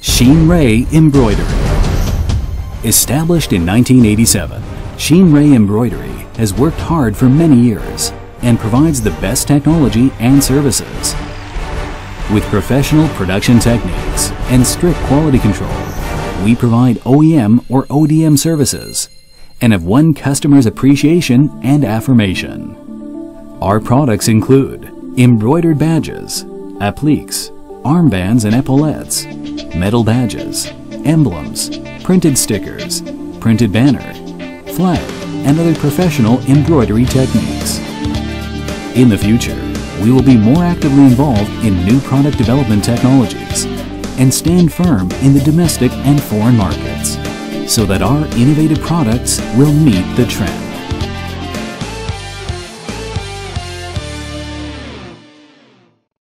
Hsin Ruey Embroidery. Established in 1987, Hsin Ruey Embroidery has worked hard for many years and provides the best technology and services. With professional production techniques and strict quality control, we provide OEM or ODM services and have won customers' appreciation and affirmation. Our products include embroidered badges, appliques, armbands and epaulettes, metal badges, emblems, printed stickers, printed banner, flag, and other professional embroidery techniques. In the future, we will be more actively involved in new product development technologies and stand firm in the domestic and foreign markets so that our innovative products will meet the trend.